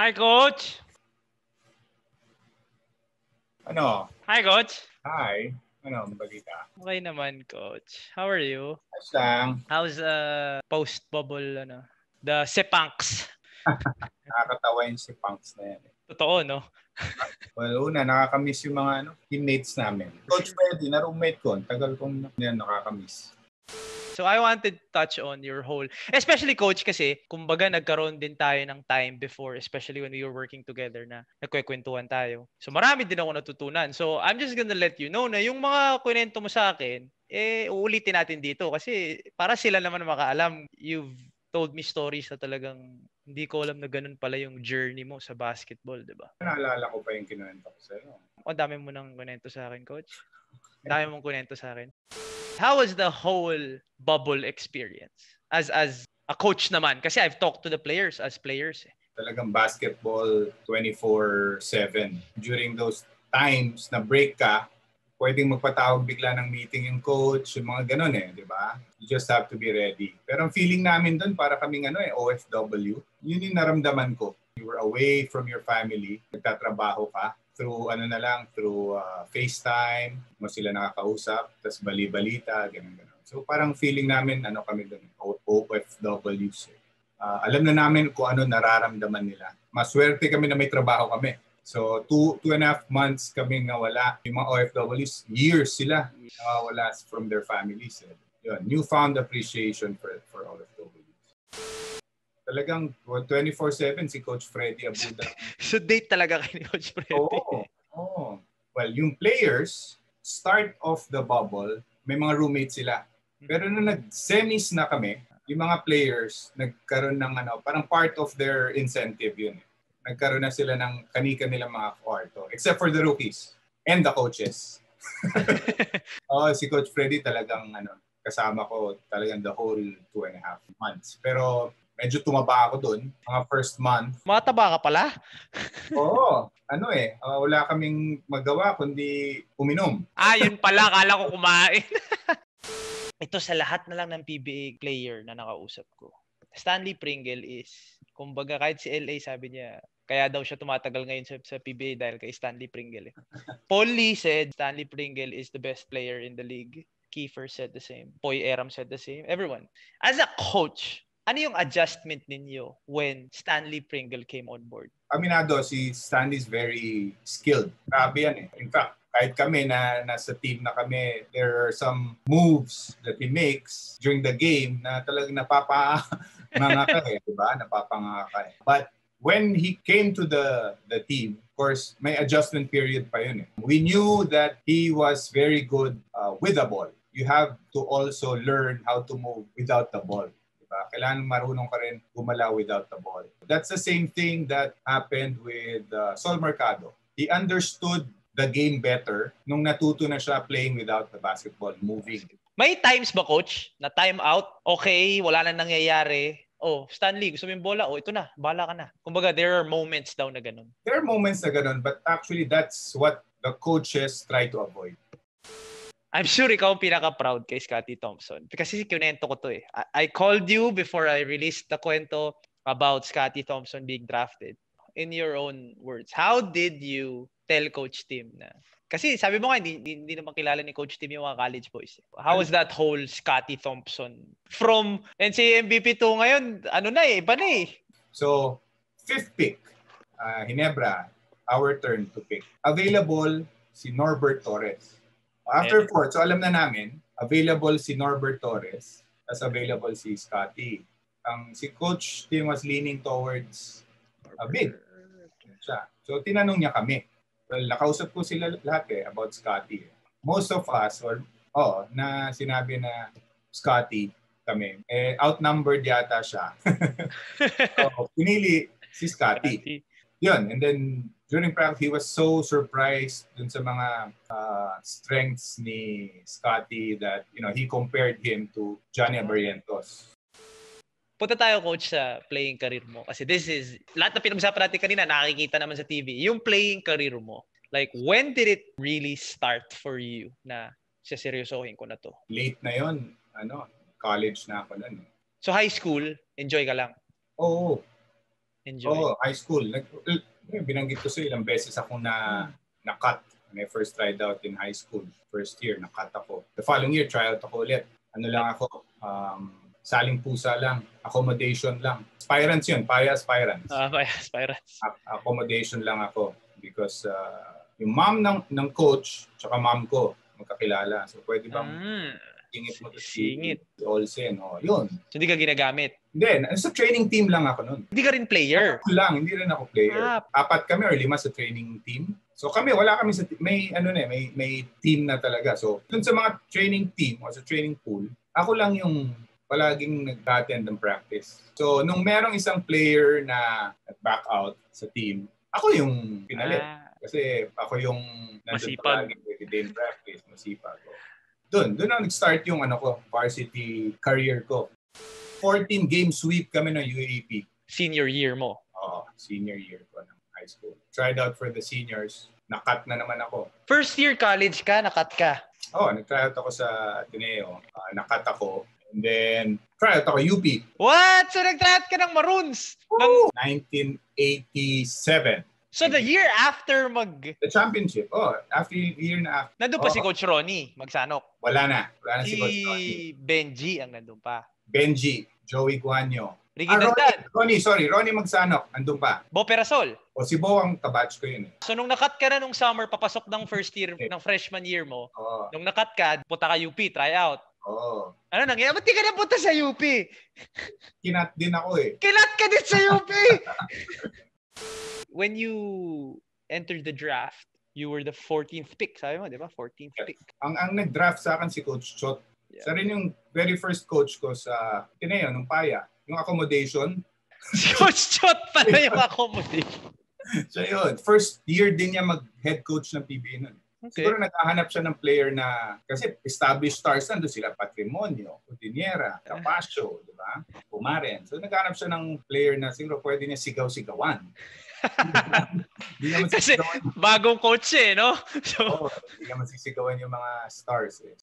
Hi, Coach! Ano? Hi, Coach! Hi. Ano ang balita? Okay naman, Coach. How are you? Ayos lang. How's uh, post-bubble, ano? The Sepanks. Nakakatawa yung si Punks na yan. eh. Totoo, no? Well, una, nakakamiss yung mga ano, teammates namin. Coach Freddy, na roommate ko. Tagal kong yan, nakakamiss. So I wanted to touch on your whole, especially coach kasi, kumbaga nagkaroon din tayo ng time before, especially when we were working together na nagkwekwentuhan tayo. So marami din ako natutunan. So I'm just gonna let you know na yung mga kwento mo sa akin, eh uulitin natin dito kasi para sila naman makaalam. You've told me stories na talagang hindi ko alam na ganun pala yung journey mo sa basketball, di ba? Naalala ko pa yung kinuwento ko sa'yo. O dami mo nang kunento sa akin, coach. Dami mong kunento sa akin. How was the whole bubble experience as as a coach naman? Kasi I've talked to the players as players. Eh. Talagang basketball 24-7. During those times na break ka, pwedeng magpatawag bigla ng meeting yung coach, yung mga ganun eh, di ba? You just have to be ready. Pero ang feeling namin doon, para kaming ano eh, OFW, yun yung naramdaman ko. You were away from your family, nagtatrabaho ka, through ano na lang, through uh, FaceTime, mo sila nakakausap, tapos bali-balita, ganun ganun. So parang feeling namin, ano kami doon, OFWs. Uh, alam na namin kung ano nararamdaman nila. Maswerte kami na may trabaho kami. So, two, two and a half months kami nawala. Yung mga OFWs, years sila nawawala from their families. Eh. Yun, newfound appreciation for, for OFWs. Talagang 24-7 si Coach Freddy Abuda. so date talaga kay ni Coach Freddy. Oo. oo. Well, yung players, start of the bubble, may mga roommates sila. Pero nung nag-semis na kami, yung mga players, nagkaroon ng ano, parang part of their incentive yun. Nagkaroon na sila ng kanika nila mga kwarto. Except for the rookies and the coaches. oh, si Coach Freddy talagang ano, kasama ko talagang the whole two and a half months. Pero medyo tumaba ako doon, mga first month. Mataba ka pala? Oo. Ano eh, uh, wala kaming magawa kundi uminom. Ah, yun pala. Akala ko kumain. Ito sa lahat na lang ng PBA player na nakausap ko. Stanley Pringle is, kumbaga kahit si LA sabi niya, kaya daw siya tumatagal ngayon sa, sa PBA dahil kay Stanley Pringle. Eh. Paul Lee said Stanley Pringle is the best player in the league. Kiefer said the same. Poy Eram said the same. Everyone. As a coach, ano yung adjustment ninyo when Stanley Pringle came on board? Aminado, si Stanley's very skilled. Grabe yan eh. In fact, kahit kami na nasa team na kami, there are some moves that he makes during the game na talagang napapa mga eh, di ba? Napapanga ka eh. But when he came to the the team, of course, may adjustment period pa yun eh. We knew that he was very good uh, with the ball. You have to also learn how to move without the ball. Diba? Kailangan marunong ka rin gumalaw without the ball. That's the same thing that happened with uh, Sol Mercado. He understood the game better nung natuto na siya playing without the basketball, moving. May times ba, coach, na time out, okay, wala na nangyayari, oh, Stanley, gusto mo yung bola? Oh, ito na, bala ka na. Kumbaga, there are moments daw na ganun. There are moments na ganun, but actually that's what the coaches try to avoid. I'm sure ikaw ang pinaka-proud kay Scotty Thompson. Kasi kinento ko to eh. I, I called you before I released the kwento about Scotty Thompson being drafted. In your own words, how did you tell Coach Tim na? Kasi sabi mo nga, hindi, hindi, naman kilala ni Coach Tim yung mga college boys. How was that whole Scotty Thompson? From NCAA MVP 2 ngayon, ano na eh, iba na eh. So, fifth pick, uh, Hinebra, our turn to pick. Available si Norbert Torres. After Yeah. fourth, so alam na namin, available si Norbert Torres, as available si Scotty. Ang si Coach Tim was leaning towards a bid. Siya. So, tinanong niya kami. Well, nakausap ko sila lahat eh about Scotty. Most of us, or oh, na sinabi na Scotty kami, eh, outnumbered yata siya. so, pinili si Scotty. Yun, and then during practice, he was so surprised dun sa mga uh, strengths ni Scotty that, you know, he compared him to Johnny Abarientos. Punta tayo coach sa playing career mo kasi this is lahat na pinag-usapan natin kanina nakikita naman sa TV. Yung playing career mo, like when did it really start for you na seryosohin ko na to? Late na yon ano, college na ako nun. So high school, enjoy ka lang. Oo, enjoy? Oo, high school. Nag, binanggit ko sa ilang beses ako na na-cut I first tried out in high school. First year, na-cut ako. The following year, try out ako ulit. Ano lang ako, um, saling pusa lang, accommodation lang. Aspirants yun, paya aspirants. Ah, uh, aspirants. A- accommodation lang ako because uh, yung mom ng, ng coach tsaka mom ko magkakilala. So pwede bang Mm, singit mo to Singit. si Olsen? O, yun. so hindi ka ginagamit. Hindi, sa training team lang ako nun. Hindi ka rin player. Ako lang, hindi rin ako player. Ah. Apat kami or lima sa training team. So kami, wala kami sa, may ano na, eh, may, may team na talaga. So dun sa mga training team o sa training pool, ako lang yung palaging nag-attend ng practice. So nung merong isang player na back out sa team, ako yung pinalit. Ah, Kasi ako yung nandun Masipag. palagi in practice, masipag ko. Doon, doon na nag-start yung ano ko, varsity career ko. 14 game sweep kami ng UAP. senior year mo. Oo, senior year ko ng high school. Tried out for the seniors. Nakat na naman ako. First year college ka, nakat ka. Oo, nag-try out ako sa Ateneo. Uh, nakat ako. And then, try out ako UP. What? So nag-try out ka ng Maroons? Ng, 1987. So the year after mag... The championship. Oh, after year na after. Nandun pa Oo. si Coach Ronnie, magsanok. Wala na. Wala na si Coach Tony. Si Benji ang nandun pa. Benji, Joey Guanyo. Ricky Ah, Ronnie, Ronnie, sorry. Ronnie Magsanok. Andun pa. Bo Perasol. O si Bo ang kabatch ko yun eh. So nung nakat ka na nung summer, papasok ng first year, ng freshman year mo, Oo. nung nakat ka, punta ka UP, try out. Oo. Ano nangyayari? Ba't di ka napunta sa UP? Kinat din ako eh. Kilat ka din sa UP! When you entered the draft, you were the 14th pick. Sabi mo, di ba? 14th Yes. pick. Ang ang nag-draft sa akin si Coach Chot. Yeah. Siya rin yung very first coach ko sa Tineo, nung Paya. Yung accommodation. Si Coach Chot pala yung accommodation. Siya yun. First year din niya mag-head coach ng PBA nun. Okay. Siguro naghahanap siya ng player na, kasi established stars na doon sila, Patrimonio, Coutinera, Capasio, di ba? Pumaren. So naghahanap siya ng player na siguro pwede niya sigaw-sigawan. Hindi naman Kasi-. Bagong coach eh, no? So, Oo, hindi naman sisigawan yung mga stars eh.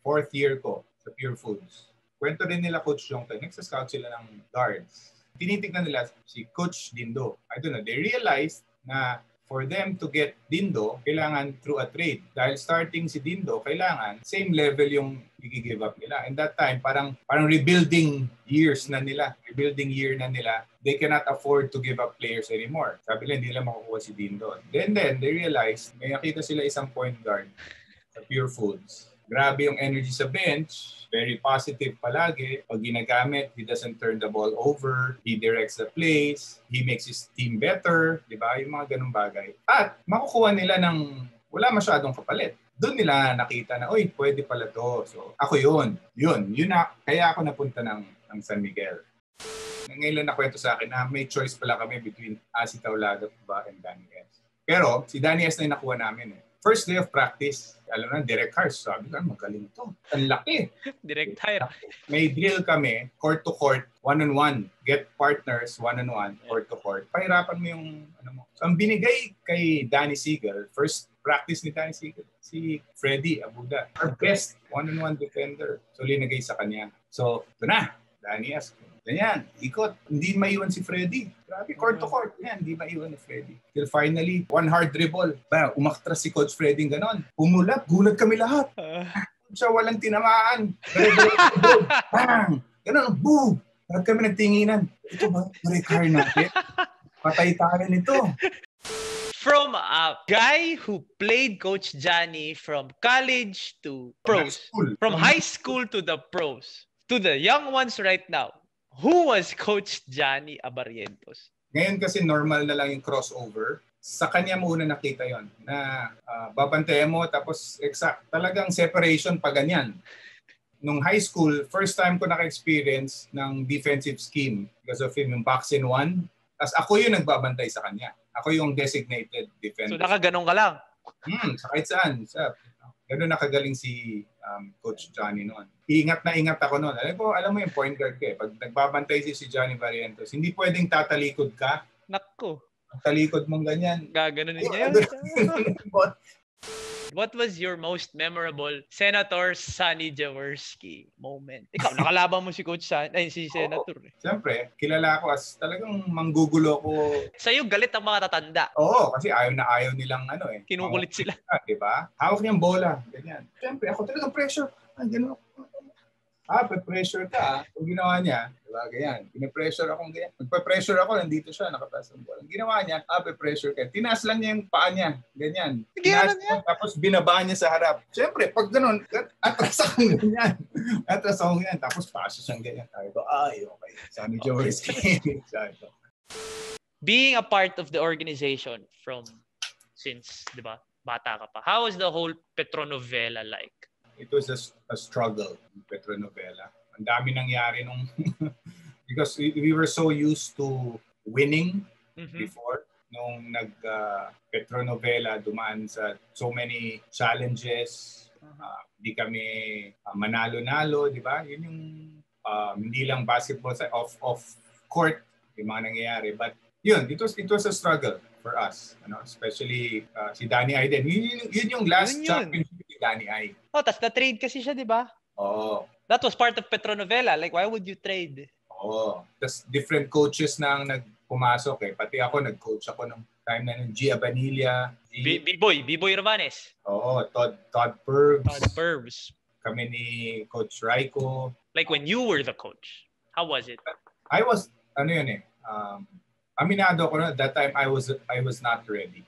Fourth year ko sa Pure Foods. Kwento rin nila Coach Jongton, nagsa-scout sila ng guards. Tinitignan nila si Coach Dindo. I don't know, they realized na for them to get Dindo, kailangan through a trade. Dahil starting si Dindo, kailangan same level yung i-give up nila. And that time, parang parang rebuilding years na nila. Rebuilding year na nila. They cannot afford to give up players anymore. Sabi nila, hindi nila makukuha si Dindo. Then, then, they realized, may nakita sila isang point guard sa Pure Foods. Grabe yung energy sa bench. Very positive palagi. Pag ginagamit, he doesn't turn the ball over. He directs the plays. He makes his team better. Di ba? Yung mga ganung bagay. At makukuha nila ng wala masyadong kapalit. Doon nila nakita na, oy, pwede pala to. So, ako yun. Yun. Yun na. Kaya ako napunta ng, ng San Miguel. Ngayon lang nakwento sa akin na may choice pala kami between Asi Taulaga ba and Danny S. Pero si Danny S na yung nakuha namin eh. First day of practice, alam na, direct cars. Sabi ko, magaling to. Ang laki. direct hire. May drill kami, court to court, one-on-one. Get partners, one-on-one, court to court. Pahirapan mo yung, ano mo. So, ang binigay kay Danny Siegel, first practice ni Danny Siegel, si Freddy Abuda. Our best one-on-one defender. So, linagay sa kanya. So, ito na. Danny S. Ganyan, ikot. Hindi maiwan si Freddy. Grabe, court to court. Yan, hindi maiwan ni Freddy. Till finally, one hard dribble. Ba, umaktras si Coach Freddy ganun. Umulap, gulat kami lahat. Siya walang tinamaan. Bang! Ganun, boom! Lahat kami nagtinginan. Ito ba, retire natin? Patay tayo nito. From a guy who played Coach Johnny from college to pros. From high school to the pros. To the young ones right now. Who was Coach Johnny Abarrientos? Ngayon kasi normal na lang yung crossover. Sa kanya muna nakita yon na uh, babantayan mo tapos exact talagang separation pa ganyan. Nung high school, first time ko naka-experience ng defensive scheme because of him, yung box in one. Tapos ako yung nagbabantay sa kanya. Ako yung designated defender. So nakaganon ka lang. Hmm, sa kahit saan. Sa, ganun nakagaling si um, Coach Johnny noon. Ingat na ingat ako noon. Alam ko, alam mo yung point guard ka eh. Pag nagbabantay si, si Johnny Barrientos, hindi pwedeng tatalikod ka. Nako. Talikod mong ganyan. Gaganon niya yun. What was your most memorable Senator Sonny Jaworski moment? Ikaw, nakalaban mo si Coach San, ay si Senator. Eh. Siyempre, kilala ko as talagang manggugulo ko. Sa'yo, galit ang mga tatanda. Oo, kasi ayaw na ayaw nilang ano eh. Kinukulit sila. Di ba? Hawak niyang bola. Ganyan. Siyempre, ako talagang pressure. Ah, ganun. Ah, pressure ka. Ah. Kung ginawa niya, diba, ganyan. Pine-pressure akong ganyan. Magpa-pressure ako, nandito siya, nakataas ang bola. Ginawa niya, ah, pressure ka. Tinaas lang niya yung paa niya. Ganyan. Tinaas niya. Tapos binaba niya sa harap. Siyempre, pag ganun, atras akong ganyan. atras akong ganyan. Tapos pasok siyang ganyan. Sabi ko, ay, okay. Sabi Joris Sabi ko. Being a part of the organization from since, di ba, bata ka pa, how was the whole Petronovela like? It was a, a struggle Petronovela. Ang dami nangyari nung because we, we were so used to winning mm-hmm. before nung nag uh, Petronovela dumaan sa so many challenges uh, hindi kami uh, manalo-nalo di ba yun yung uh, hindi lang basketball sa off off court yung mga nangyayari but yun it was it was a struggle for us ano especially uh, si Danny Aiden yun, yun, yun yung last yun yun. championship Danny Ay. Oh, tas na-trade kasi siya, di ba? Oo. That was part of Petronovela. Like, why would you trade? Oo. Tas different coaches na ang nagpumasok eh. Pati ako, nag-coach ako nung time na ng Gia Vanilla. G- B-Boy, B-Boy Ravanes. Oo, Todd, Todd Purves. Todd Purves. Kami ni Coach Raiko. Like when you were the coach, how was it? I was, ano yun eh, um, aminado ko na, that time I was I was not ready.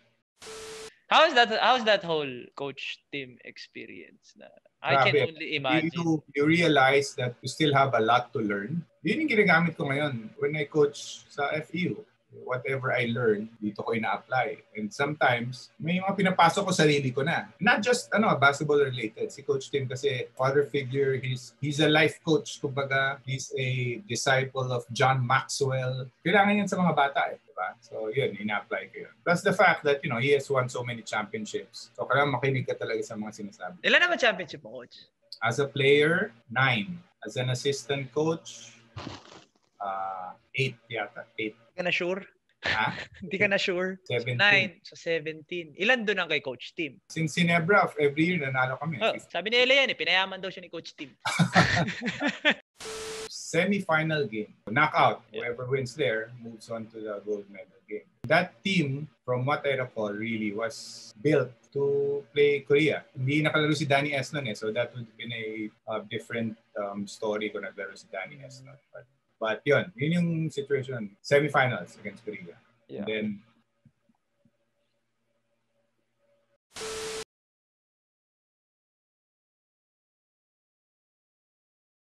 How is that how is that whole coach team experience na I Grabe. can only imagine. You, you realize that you still have a lot to learn. Yun yung ginagamit ko ngayon when I coach sa FEU whatever I learn, dito ko ina-apply. And sometimes, may mga pinapasok ko sarili ko na. Not just ano basketball related. Si Coach Tim kasi father figure, he's, he's a life coach. Kumbaga, he's a disciple of John Maxwell. Kailangan yan sa mga bata eh. Diba? So yun, ina-apply ko yun. Plus the fact that, you know, he has won so many championships. So kailangan makinig ka talaga sa mga sinasabi. Ilan naman championship mo, Coach? As a player, nine. As an assistant coach, uh, eight yata. Eight ka na sure? Ha? Hindi ka na sure? 17. 9. So 17. Ilan doon ang kay Coach Tim? Since Sinebra, every year nanalo kami. Oh, sabi ni Ella yan eh, pinayaman daw siya ni Coach Tim. Semi-final game. Knockout. Yeah. Whoever wins there moves on to the gold medal game. That team, from what I recall, really was built to play Korea. Hindi nakalaro si Danny S nun eh. So that would have been a, a different um, story kung naglaro si Danny S nun. But But yun, yun yung situation. Semifinals against Korea. Yeah. And then